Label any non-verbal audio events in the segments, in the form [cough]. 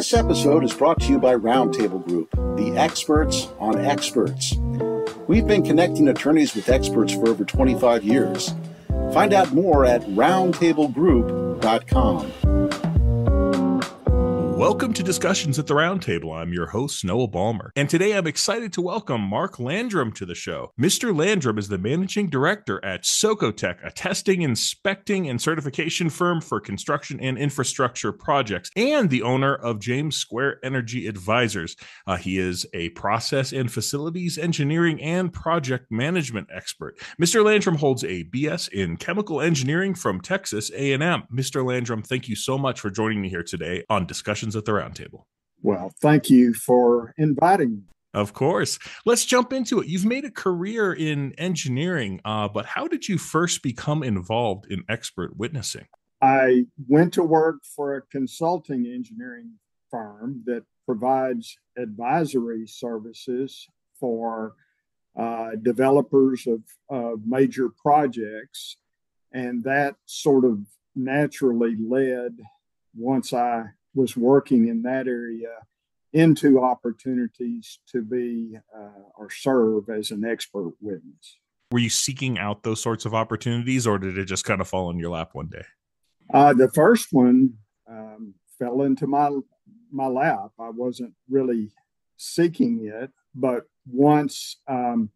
This episode is brought to you by Roundtable Group, the experts on experts. We've been connecting attorneys with experts for over 25 years. Find out more at roundtablegroup.com. Welcome to Discussions at the Roundtable. I'm your host, Noah Balmer. And today I'm excited to welcome Mark Landrum to the show. Mr. Landrum is the managing director at Socotec, a testing, inspecting, and certification firm for construction and infrastructure projects, and the owner of James Square Energy Advisors. Uh, he is a process and facilities engineering and project management expert. Mr. Landrum holds a BS in chemical engineering from Texas A&M. Mr. Landrum, thank you so much for joining me here today on Discussions at the Roundtable. Well, thank you for inviting me. Of course. Let's jump into it. You've made a career in engineering, uh, but how did you first become involved in expert witnessing? I went to work for a consulting engineering firm that provides advisory services for uh, developers of, of major projects. And that sort of naturally led, once I was working in that area into opportunities to be uh, or serve as an expert witness. Were you seeking out those sorts of opportunities, or did it just kind of fall in your lap one day? Uh, the first one um, fell into my my lap. I wasn't really seeking it, but once um,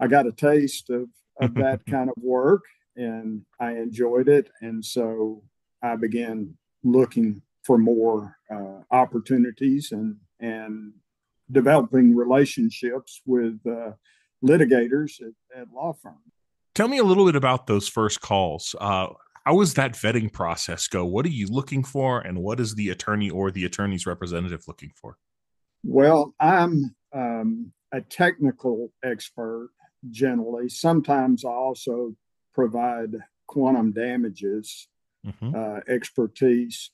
I got a taste of, of [laughs] that kind of work, and I enjoyed it, and so I began looking for more uh, opportunities and and developing relationships with uh, litigators at, at, law firms. Tell me a little bit about those first calls. Uh, how does that vetting process go? What are you looking for, and what is the attorney or the attorney's representative looking for? Well, I'm um, a technical expert generally. Sometimes I also provide quantum damages mm-hmm. uh, expertise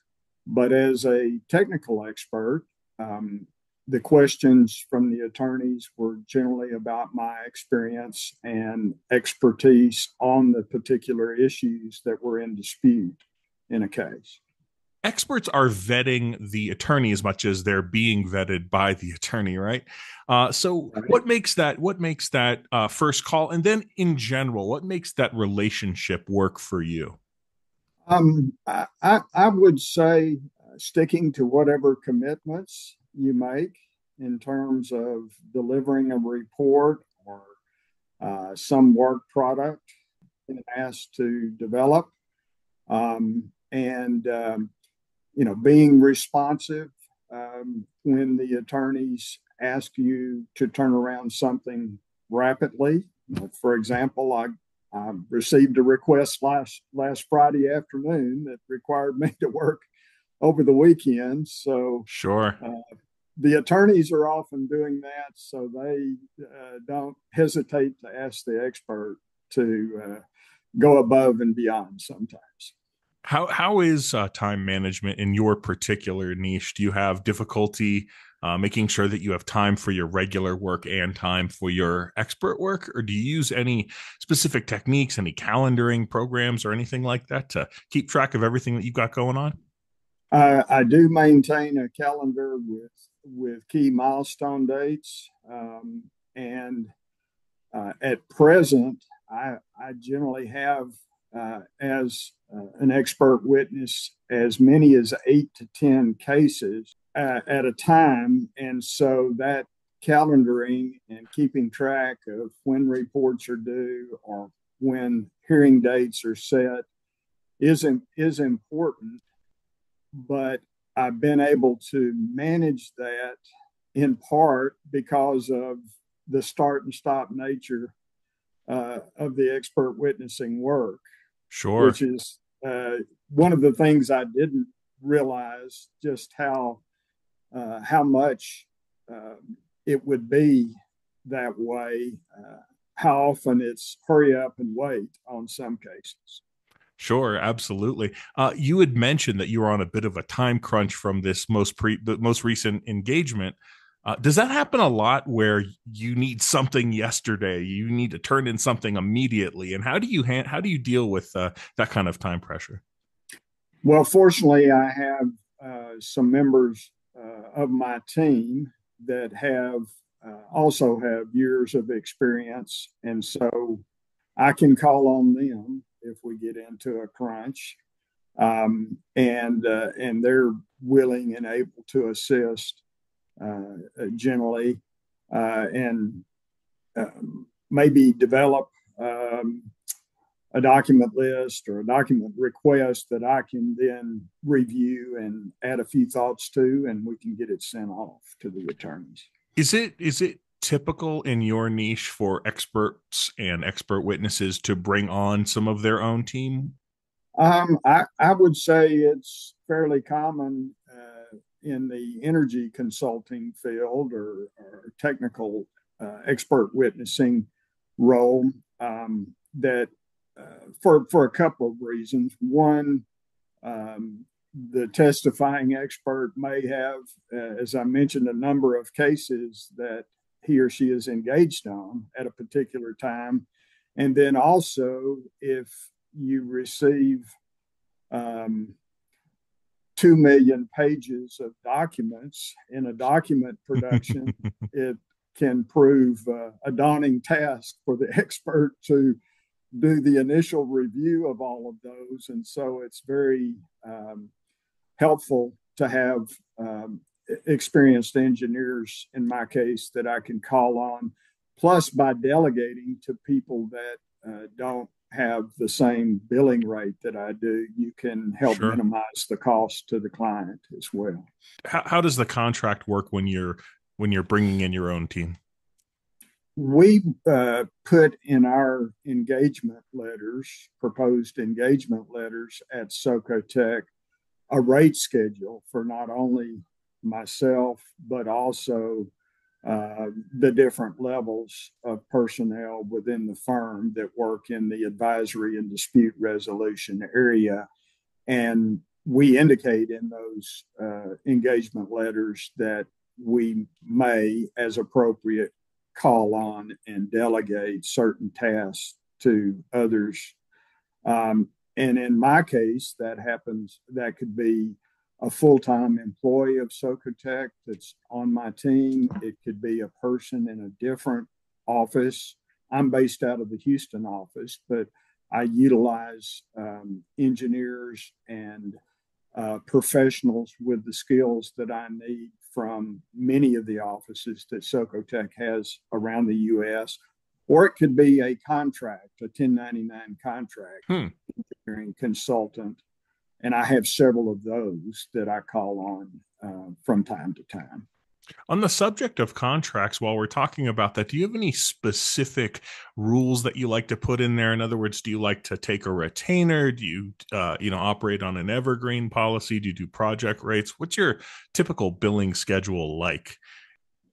but as a technical expert, um, the questions from the attorneys were generally about my experience and expertise on the particular issues that were in dispute in a case. Experts are vetting the attorney as much as they're being vetted by the attorney, right? Uh, so, right. what makes that? What makes that uh, first call, and then in general, what makes that relationship work for you? Um, I, I would say uh, sticking to whatever commitments you make in terms of delivering a report or uh, some work product been asked to develop, um, and um, you know being responsive um, when the attorneys ask you to turn around something rapidly. For example, I I received a request last last Friday afternoon that required me [laughs] to work over the weekend. So sure, uh, the attorneys are often doing that, so they uh, don't hesitate to ask the expert to uh, go above and beyond sometimes. How how is uh, time management in your particular niche? Do you have difficulty uh, making sure that you have time for your regular work and time for your expert work, or do you use any specific techniques, any calendaring programs, or anything like that to keep track of everything that you've got going on? I do maintain a calendar with with key milestone dates, um, and uh, at present, I, I generally have uh, as uh, an expert witness as many as eight to 10 cases uh, at a time. And so that calendaring and keeping track of when reports are due or when hearing dates are set is, is important. But I've been able to manage that in part because of the start and stop nature uh, of the expert witnessing work. Sure. Which is uh, one of the things I didn't realize just how uh, how much uh, it would be that way. Uh, how often it's hurry up and wait on some cases. Sure, absolutely. Uh, you had mentioned that you were on a bit of a time crunch from this most pre the most recent engagement. Uh, does that happen a lot where you need something yesterday? You need to turn in something immediately, and how do you ha- how do you deal with uh, that kind of time pressure? Well, fortunately, I have uh, some members of my team that have uh, also have years of experience, and so I can call on them if we get into a crunch, um, and uh, and they're willing and able to assist uh, generally, uh, and um, maybe develop um, a document list or a document request that I can then review and add a few thoughts to, and we can get it sent off to the attorneys. Is it is it typical in your niche for experts and expert witnesses to bring on some of their own team? Um, I, I would say it's fairly common uh, in the energy consulting field or, or technical uh, expert witnessing role um, that uh, for for a couple of reasons. One, um, the testifying expert may have, uh, as I mentioned, a number of cases that he or she is engaged on at a particular time, and then also if you receive um, two million pages of documents in a document [laughs] production, it can prove uh, a daunting task for the [laughs] expert to do the initial review of all of those. And so it's very um, helpful to have um, experienced engineers, in my case, that I can call on. Plus, by delegating to people that uh, don't have the same billing rate that I do, you can help sure. minimize the cost to the client as well. How, how does the contract work when you're when you're bringing in your own team? We uh, put in our engagement letters, proposed engagement letters at Socotec, a rate schedule for not only myself, but also uh, the different levels of personnel within the firm that work in the advisory and dispute resolution area. And we indicate in those uh, engagement letters that we may, as appropriate, call on and delegate certain tasks to others. Um, and in my case, that happens, that could be a full time employee of Socotec that's on my team. It could be a person in a different office. I'm based out of the Houston office, but I utilize um, engineers and uh, professionals with the skills that I need from many of the offices that Socotec has around the U.S. Or it could be a contract, a 1099 contract, hmm. engineering consultant. And I have several of those that I call on uh, from time to time. On the subject of contracts, while we're talking about that, do you have any specific rules that you like to put in there? In other words, do you like to take a retainer? Do you, uh, you know, operate on an evergreen policy? Do you do project rates? What's your typical billing schedule like?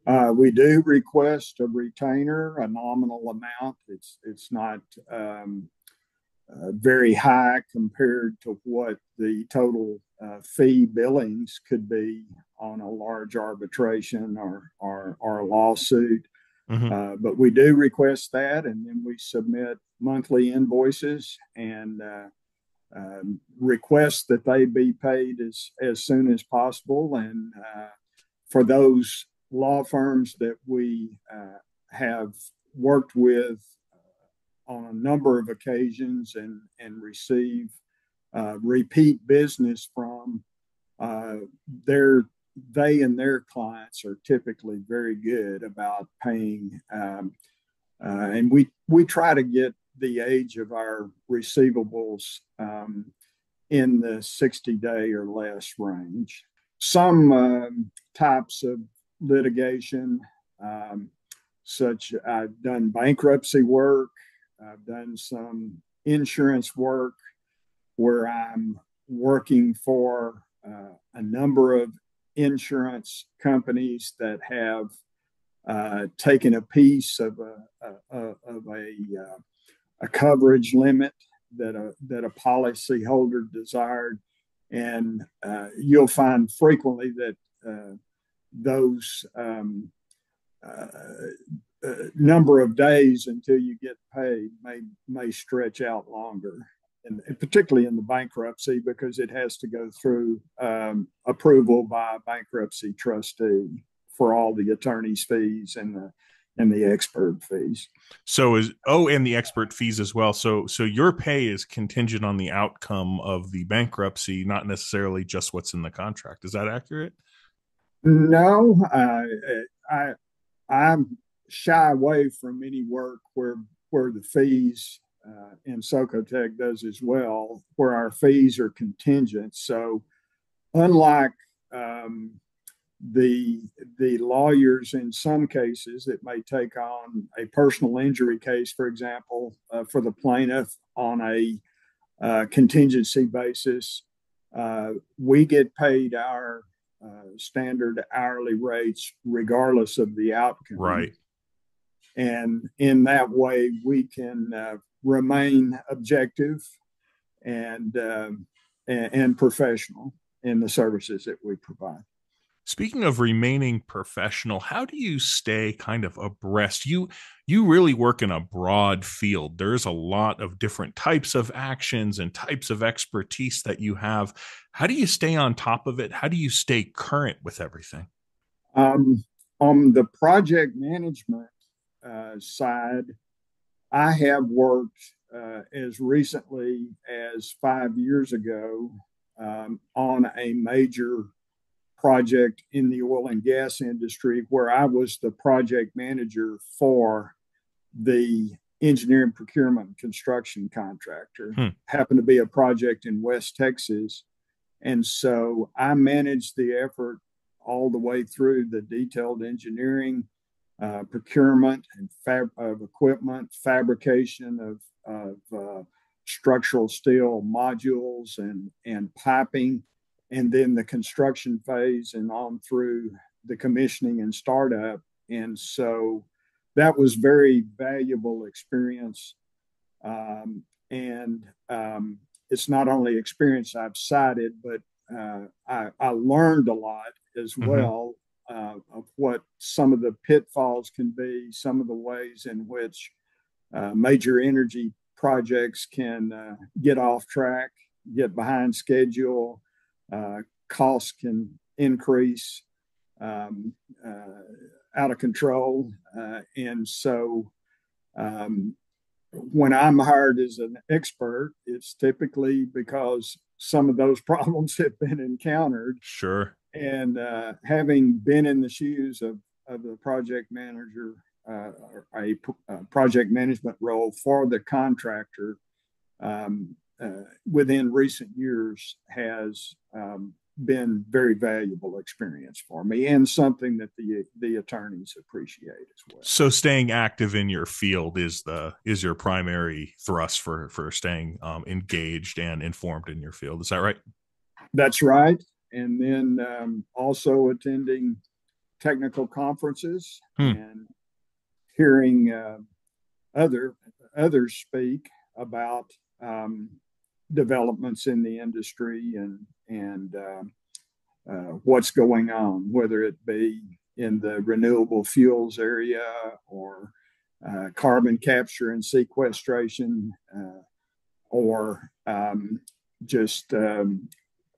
Uh, we do request a retainer, a nominal amount. It's it's not um, uh, very high compared to what the total uh, fee billings could be on a large arbitration or or, or a lawsuit. Mm-hmm. Uh, but we do request that, and then we submit monthly invoices and uh, um, request that they be paid as as soon as possible. And uh, for those law firms that we have worked with on a number of occasions and, and receive uh, repeat business from uh, their they and their clients are typically very good about paying um, uh, and we we try to get the age of our receivables um, in the 60 day or less range. Some um, types of litigation um, such i've done bankruptcy work I've done some insurance work where I'm working for uh, a number of insurance companies that have uh, taken a piece of a, a, of a, uh, a, coverage limit that a that a policyholder desired, and uh, you'll find frequently that uh, those um, uh, uh, number of days until you get paid may may stretch out longer. In, particularly in the bankruptcy because it has to go through um, approval by a bankruptcy trustee for all the attorney's fees and the and the expert fees. So is oh, and the expert fees as well. So so your pay is contingent on the outcome of the bankruptcy, not necessarily just what's in the contract. Is that accurate? No, I I I shy away from any work where where the fees uh, and Socotec does as well, where our fees are contingent. So unlike um, the the lawyers in some cases that may take on a personal injury case, for example, uh, for the plaintiff on a uh, contingency basis, uh, we get paid our uh, standard hourly rates regardless of the outcome. Right. And in that way, we can uh, remain objective and, um, and and professional in the services that we provide. Speaking of remaining professional, how do you stay kind of abreast? You you really work in a broad field. There's a lot of different types of actions and types of expertise that you have. How do you stay on top of it? How do you stay current with everything? Um, on the project management uh, side, I have worked uh, as recently as five years ago um, on a major project in the oil and gas industry where I was the project manager for the engineering procurement construction contractor. Hmm. Happened to be a project in West Texas. And so I managed the effort all the way through the detailed engineering, uh, procurement and fab- of equipment, fabrication of, of uh, structural steel modules and, and piping, and then the construction phase and on through the commissioning and startup. And so that was very valuable experience. Um, and um, it's not only experience I've cited, but uh, I, I, learned a lot as mm-hmm. well uh, of what some of the pitfalls can be, some of the ways in which uh, major energy projects can uh, get off track, get behind schedule, uh, costs can increase um, uh, out of control. Uh, and so um, when I'm hired as an expert, it's typically because some of those [laughs] problems have been encountered. Sure. And uh, having been in the shoes of, of the project manager, uh, a, a, project management role for the contractor, um, uh, within recent years has um, been very valuable experience for me and something that the the attorneys appreciate as well. So staying active in your field is the is your primary thrust for for staying um, engaged and informed in your field. Is that right? That's right. And then um, also attending technical conferences hmm. and hearing uh, other others speak about um, developments in the industry and and uh, uh, what's going on, whether it be in the renewable fuels area or uh, carbon capture and sequestration, uh, or um, just um,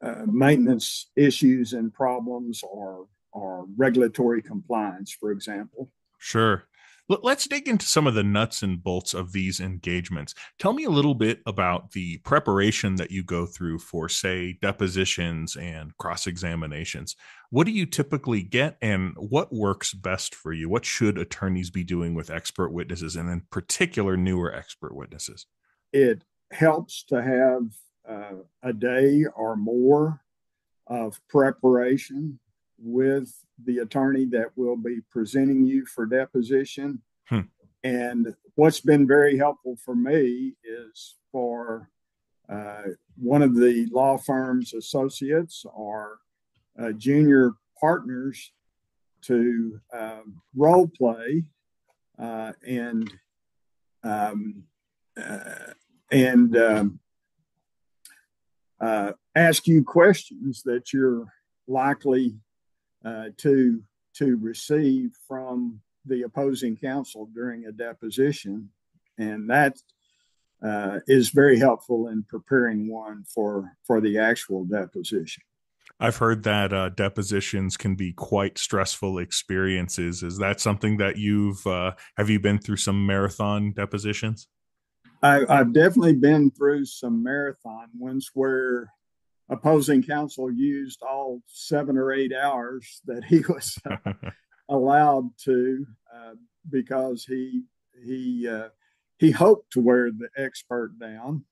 uh, maintenance issues and problems, or or regulatory compliance, for example. Sure. Let's dig into some of the nuts and bolts of these engagements. Tell me a little bit about the preparation that you go through for, say, depositions and cross examinations. What do you typically get, and what works best for you? What should attorneys be doing with expert witnesses, and in particular, newer expert witnesses? It helps to have a day or more of preparation with the attorney that will be presenting you for deposition. Hmm. And what's been very helpful for me is for uh, one of the law firm's associates or uh, junior partners to um, role play uh, and um, uh, and um, uh, ask you questions that you're likely uh, to to receive from the opposing counsel during a deposition, and that uh, is very helpful in preparing one for for the actual deposition. I've heard that uh, depositions can be quite stressful experiences. Is that something that you've uh, have you been through some marathon depositions? I, have definitely been through some marathon ones where opposing counsel used all seven or eight hours that he [laughs] was uh, [laughs] allowed to uh, because he he uh, he hoped to wear the expert down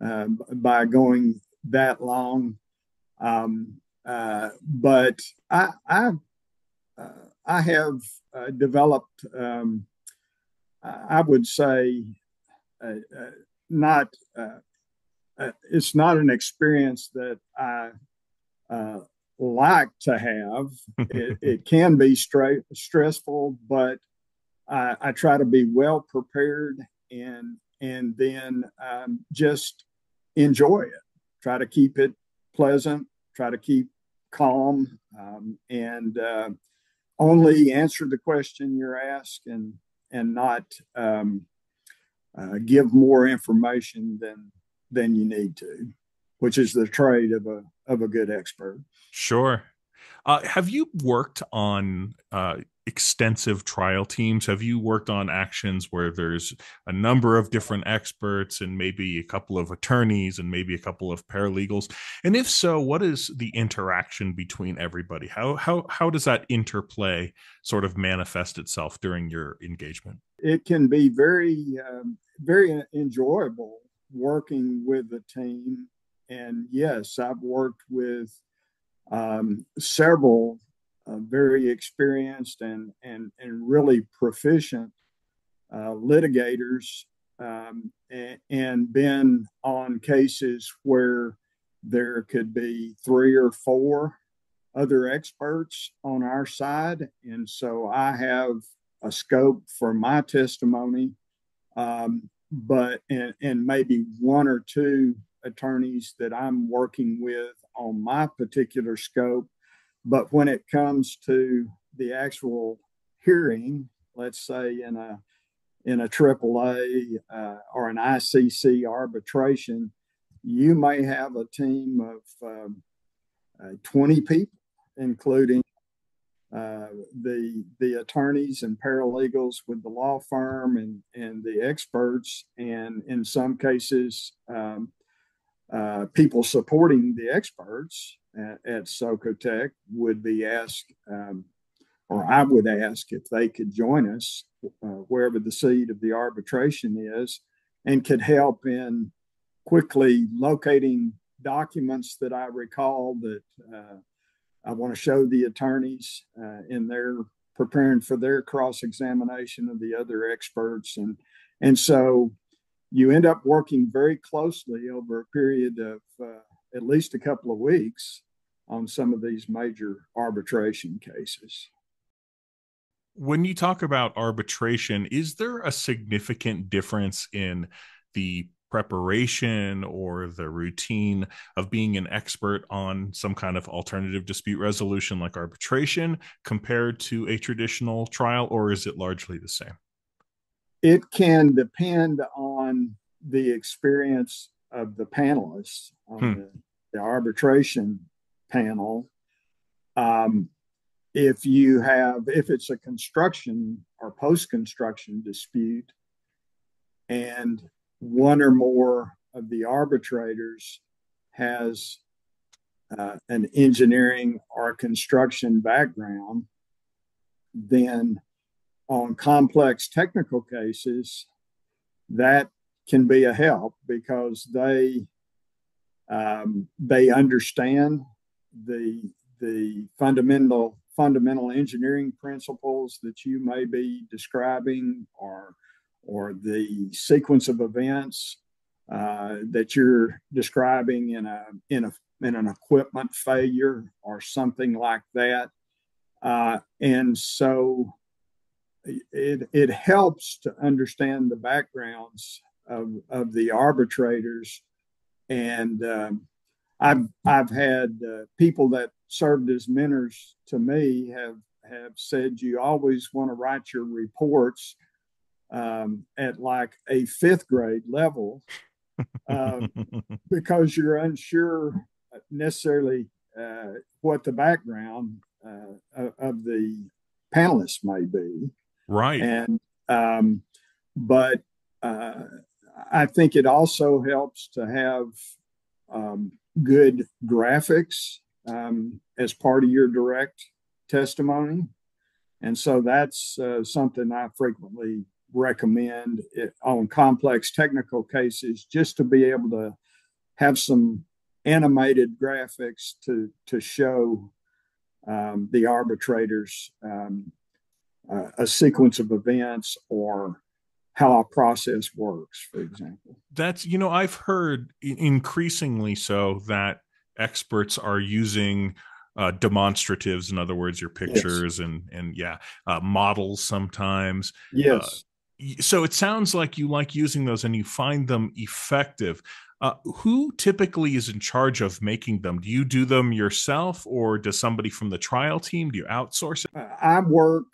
uh, by going that long. Um, uh, but I I, uh, I have developed um, I would say not uh, it's not an experience that I uh, like to have. [laughs] it, it, can be straight, stressful, but I, I, try to be well prepared and and then um, just enjoy it. Try to keep it pleasant. Try to keep calm um, and uh, only answer the question you're asked and and not um, uh, give more information than than you need to, which is the trade of a of a good expert. Sure. Uh, have you worked on uh, extensive trial teams? Have you worked on actions where there's a number of different experts and maybe a couple of attorneys and maybe a couple of paralegals? And if so, what is the interaction between everybody? How how how does that interplay sort of manifest itself during your engagement? It can be very um, very enjoyable working with the team. And yes, I've worked with um, several uh, very experienced and, and, and really proficient uh, litigators um, and, and been on cases where there could be three or four other experts on our side. And so I have a scope for my testimony um, but and, and maybe one or two attorneys that I'm working with on my particular scope. But when it comes to the actual hearing, let's say in a in a AAA uh, or an ICC arbitration, you may have a team of um, uh, 20 people, including uh, the the attorneys and paralegals with the law firm and and the experts, and in some cases, um, uh, people supporting the experts at, at Socotec would be asked, um, or I would ask if they could join us uh, wherever the seat of the arbitration is, and could help in quickly locating documents that I recall that uh, I want to show the attorneys uh, in their preparing for their cross examination of the other experts, and and so you end up working very closely over a period of uh, at least a couple of weeks on some of these major arbitration cases. When you talk about arbitration, is there a significant difference in the preparation or the routine of being an expert on some kind of alternative dispute resolution like arbitration compared to a traditional trial, or is it largely the same? It can depend on the experience of the panelists on hmm. the, the, arbitration panel. Um, if you have, if it's a construction or post construction dispute, and one or more of the arbitrators has uh, an engineering or construction background, then on complex technical cases, that can be a help because they um, they understand the the fundamental fundamental engineering principles that you may be describing or or the sequence of events uh, that you're describing in a in a in an equipment failure or something like that, uh, and so it it helps to understand the backgrounds of of the arbitrators, and um, I've I've had uh, people that served as mentors to me have have said you always want to write your reports um, at like a fifth grade level um, [laughs] because you're unsure necessarily uh, what the background uh, of the panelists may be. Right. And, um, but uh, I think it also helps to have um, good graphics um, as part of your direct testimony. And so that's uh, something I frequently recommend it, on complex technical cases just to be able to have some animated graphics to, to show um, the arbitrators um, uh, a sequence of events or how a process works, for example. That's, you know, I've heard increasingly so that experts are using uh, demonstratives in other words your pictures yes. and and yeah uh, models sometimes yes uh, so it sounds like you like using those and you find them effective. Uh, who typically is in charge of making them? Do you do them yourself or does somebody from the trial team? Do you outsource it? I work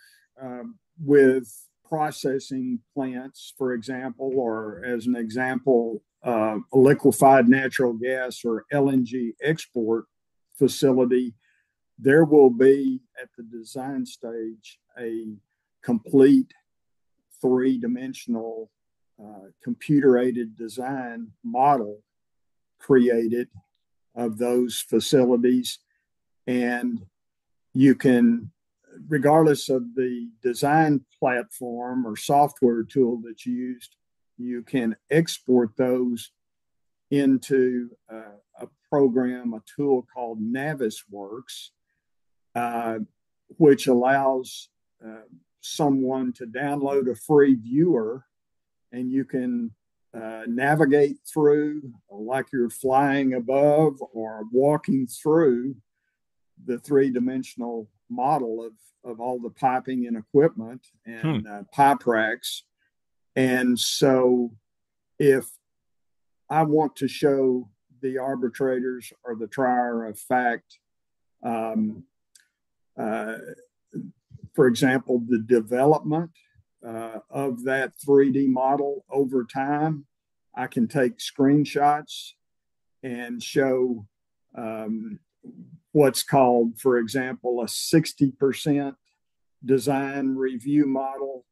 um, with processing plants for example or as an example uh, a liquefied natural gas or LNG export facility, there will be at the design stage a complete three dimensional uh, computer aided design model created of those facilities. And you can, regardless of the design platform or software tool that's used, you can export those into uh, a program, a tool called Navisworks, uh, which allows uh, someone to download a free viewer and you can uh, navigate through like you're flying above or walking through the three dimensional model of, of all the piping and equipment and hmm. Uh, pipe racks and so, if I want to show the arbitrators or the trier of fact, um, uh, for example, the development uh, of that 3D model over time, I can take screenshots and show um, what's called, for example, a 60% design review model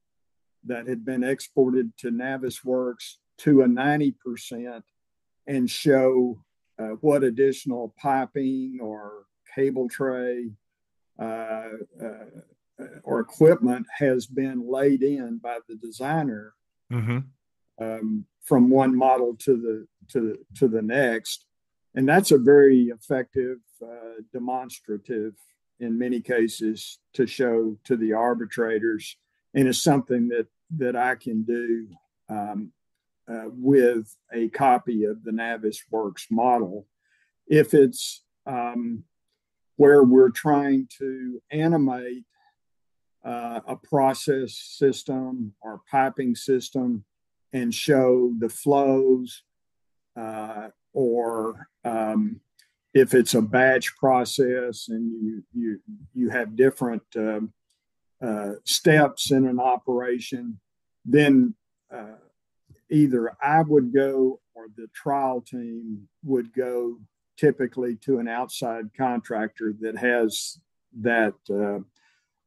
that had been exported to Navisworks to a 90% and show uh, what additional piping or cable tray uh, uh, or equipment has been laid in by the designer mm-hmm. um, from one model to the to to the next, and that's a very effective uh, demonstrative in many cases to show to the arbitrators, and it's something that that I can do um, uh, with a copy of the Navisworks model. If it's um, where we're trying to animate uh, a process system or piping system and show the flows, uh, or um, if it's a batch process and you you you have different um, uh, steps in an operation, then uh, either I would go or the trial team would go typically to an outside contractor that has that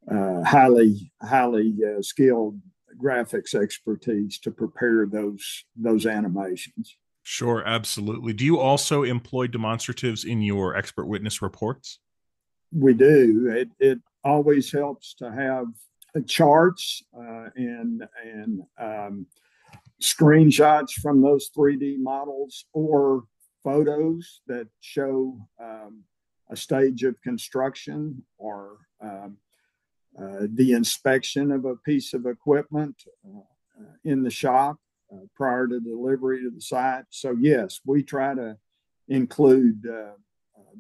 uh, highly highly uh, skilled graphics expertise to prepare those those animations. Sure, absolutely. Do you also employ demonstratives in your expert witness reports? We do. It it always helps to have charts uh, and and um, screenshots from those 3D models or photos that show um, a stage of construction or the inspection of a piece of equipment uh, in the shop uh, prior to delivery to the site. So yes, we try to include uh,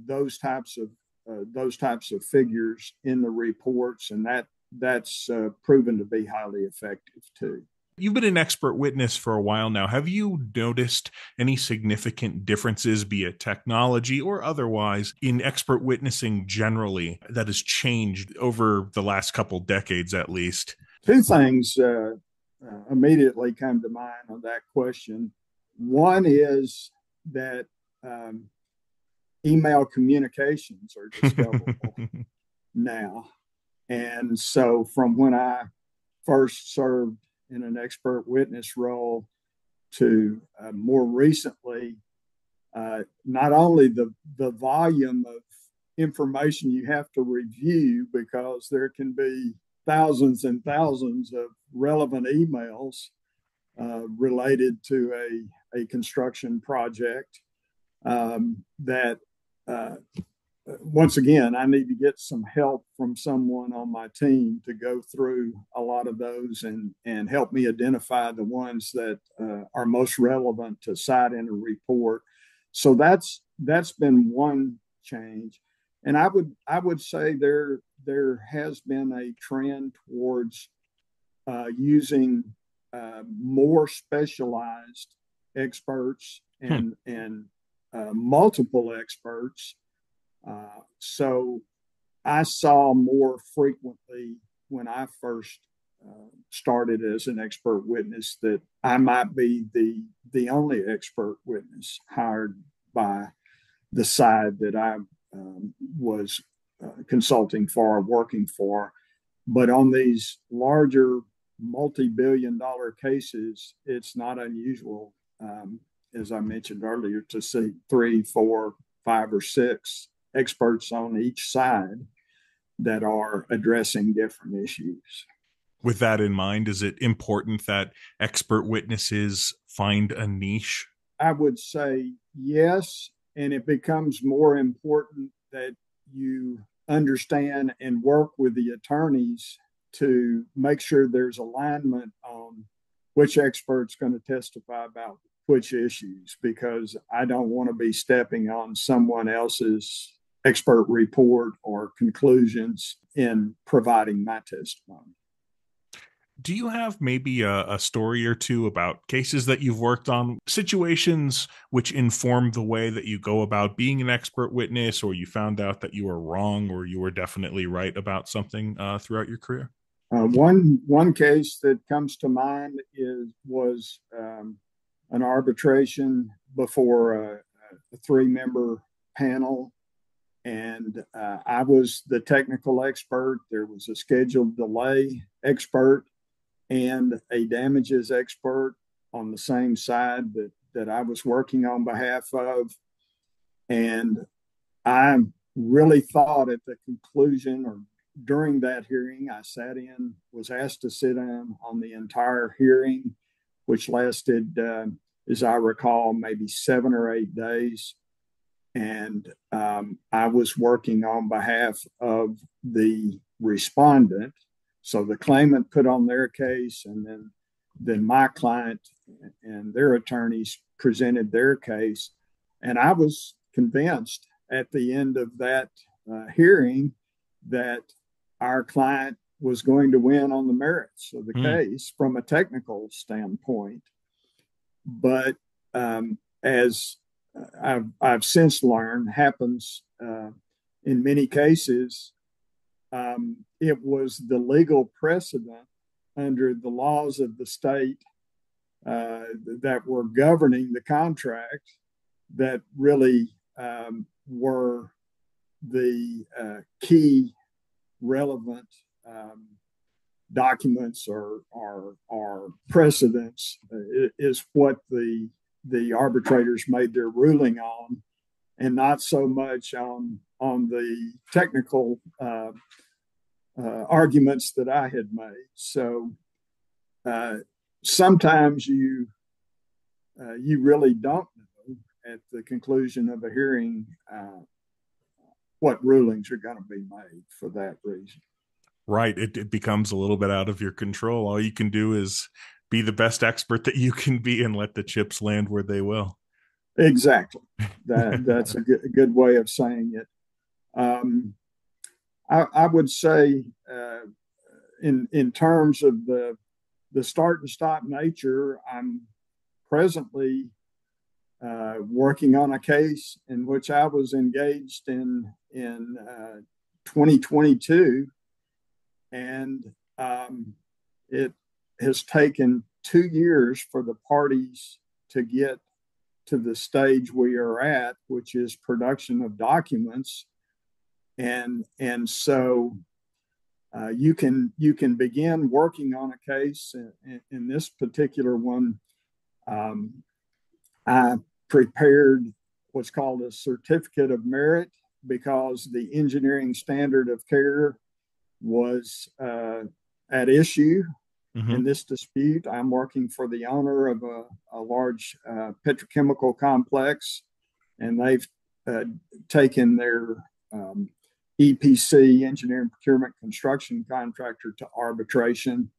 those types of uh, those types of figures in the reports, and that that's uh, proven to be highly effective too. You've been an expert witness for a while now. Have you noticed any significant differences, be it technology or otherwise, in expert witnessing generally that has changed over the last couple decades at least? Two things uh, uh, immediately come to mind on that question. One is that um, email communications are discoverable [laughs] now. And so, from when I first served in an expert witness role to uh, more recently, uh, not only the, the volume of information you have to review, because there can be thousands and thousands of relevant emails uh, related to a, a construction project um, that uh, once again, I need to get some help from someone on my team to go through a lot of those and, and help me identify the ones that uh, are most relevant to cite in a report. So that's that's been one change, and I would I would say there there has been a trend towards uh, using uh, more specialized experts and hmm. and uh, multiple experts. Uh, so I saw more frequently when I first uh, started as an expert witness that I might be the the only expert witness hired by the side that I um, was uh, consulting for, or working for. But on these larger multi billion dollar cases, it's not unusual, um, as I mentioned earlier, to see three, four, five, or six experts on each side that are addressing different issues. With that in mind, is it important that expert witnesses find a niche? I would say yes. And it becomes more important that you understand and work with the attorneys to make sure there's alignment on which expert's going to testify about which issues because I don't want to be stepping on someone else's expert report or conclusions in providing my testimony do you have maybe a, a, story or two about cases that you've worked on, situations which inform the way that you go about being an expert witness, or you found out that you were wrong or you were definitely right about something uh, throughout your career? Uh, one one case that comes to mind is was um, an arbitration before a, a three member panel, and uh, I was the technical expert. There was a scheduled delay expert and a damages expert on the same side that, that I was working on behalf of. And I really thought at the conclusion or during that hearing, I sat in, was asked to sit in on the entire hearing, which lasted, uh, as I recall, maybe seven or eight days. And um, I was working on behalf of the respondent so the claimant put on their case, and then then my client and their attorneys presented their case, and I was convinced at the end of that uh, hearing that our client was going to win on the merits of the mm. case from a technical standpoint. But um, as I've, I've, since learned happens uh, in many cases, um, it was the legal precedent under the laws of the state uh, that were governing the contract that really um, were the uh, key relevant um, documents or, or, or precedents uh, is what the the arbitrators made their ruling on, and not so much on on the technical uh, uh, arguments that I had made. So uh, sometimes you uh, you really don't know at the conclusion of a hearing uh, what rulings are going to be made for that reason. Right, it, it becomes a little bit out of your control. All you can do is be the best expert that you can be and let the chips land where they will. Exactly. That [laughs] that's a good, good way of saying it. Um, I, I would say, uh, in in terms of the the start and stop nature, I'm presently uh, working on a case in which I was engaged in in uh, 2022, and um, it has taken two years for the parties to get to the stage we are at, which is production of documents. And, and so uh, you can you can begin working on a case. In, in this particular one, um, I prepared what's called a certificate of merit because the engineering standard of care was uh, at issue mm-hmm. in this dispute. I'm working for the owner of a, a large uh, petrochemical complex, and they've uh, taken their um, EPC, engineering procurement construction contractor, to arbitration.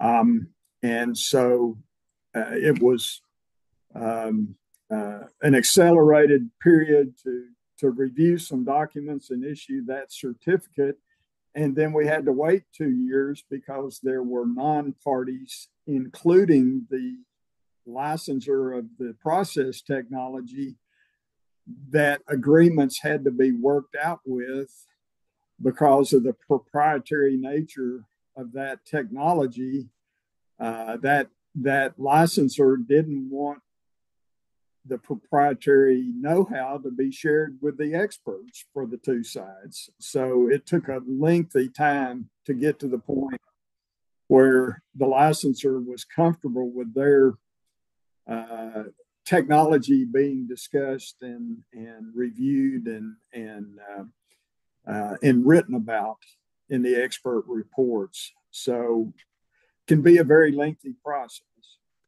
Um, and so uh, it was um, uh, an accelerated period to, to review some documents and issue that certificate. And then we had to wait two years because there were non parties, including the licensor of the process technology, that agreements had to be worked out with because of the proprietary nature of that technology. Uh, that that licensor didn't want the proprietary know-how to be shared with the experts for the two sides. So it took a lengthy time to get to the point where the licensor was comfortable with their uh, technology being discussed and and reviewed and and uh, uh, and written about in the expert reports. So can be a very lengthy process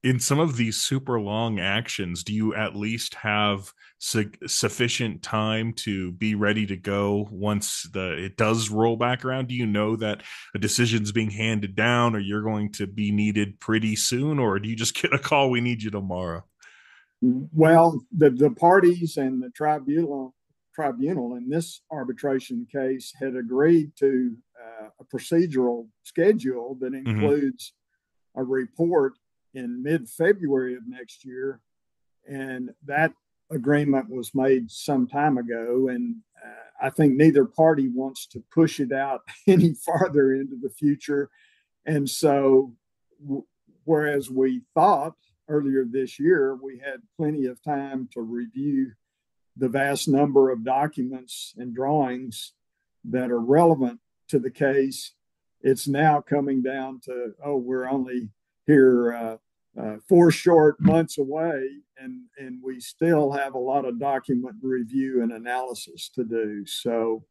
in some of these super long actions do you at least have su- sufficient time to be ready to go once the it does roll back around do you know that a decision's being handed down or you're going to be needed pretty soon or do you just [laughs] get a call we need you tomorrow well the, the parties and the tribunal tribunal in this arbitration case had agreed to uh, a procedural schedule that mm-hmm. includes mm-hmm. a report in mid February of next year. And that agreement was made some time ago. And uh, I think neither party wants to push it out [laughs] any farther into the future. And so, w- whereas we thought earlier this year we had plenty of time to review the vast number of documents and drawings that are relevant to the case, it's now coming down to, oh, we're only here uh, uh, four short months away, and and we still have a lot of document review and analysis to do. So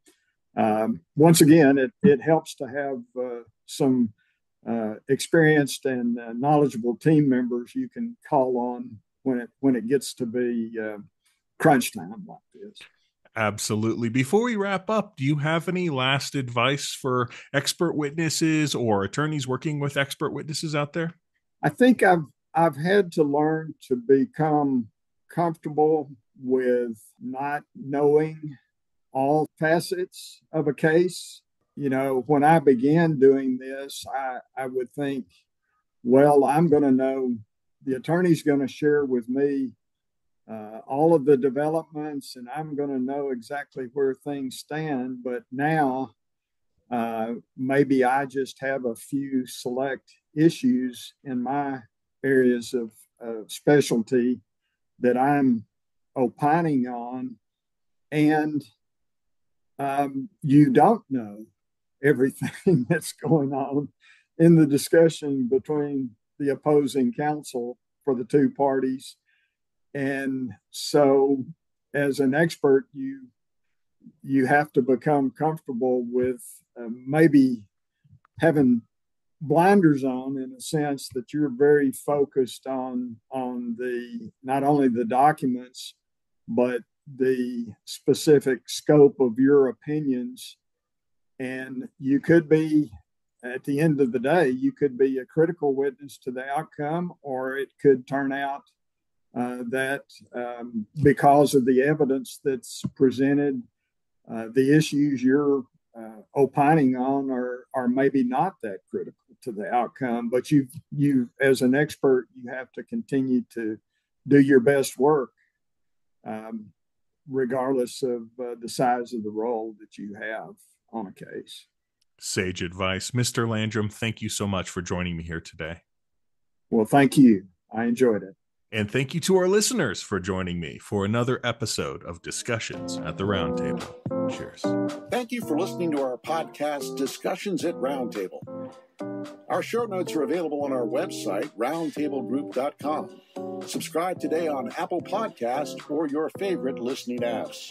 um, once again, it it helps to have uh, some uh, experienced and uh, knowledgeable team members you can call on when it when it gets to be uh, crunch time like this. Absolutely. Before we wrap up, do you have any last advice for expert witnesses or attorneys working with expert witnesses out there? I think I've I've had to learn to become comfortable with not knowing all facets of a case. You know, when I began doing this, I, I would think, well, I'm going to know, the attorney's going to share with me uh, all of the developments and I'm going to know exactly where things stand. But now, uh, maybe I just have a few select issues in my areas of, of specialty that I'm opining on, and um, you don't know everything [laughs] that's going on in the discussion between the opposing counsel for the two parties. And so, as an expert, you you have to become comfortable with uh, maybe having blinders on in a sense that you're very focused on on the not only the documents but the specific scope of your opinions. And you could be at the end of the day you could be a critical witness to the outcome or it could turn out uh, that um, because of the evidence that's presented uh, the issues you're uh, opining on are are maybe not that critical to the outcome. But you you as an expert, you have to continue to do your best work, um, regardless of uh, the size of the role that you have on a case. sage advice. Mr. Landrum, thank you so much for joining me here today. Well, thank you. I enjoyed it. And thank you to our listeners for joining me for another episode of Discussions at the Roundtable. Cheers. Thank you for listening to our podcast, Discussions at Roundtable. Our show notes are available on our website, roundtablegroup.com. Subscribe today on Apple Podcast or your favorite listening apps.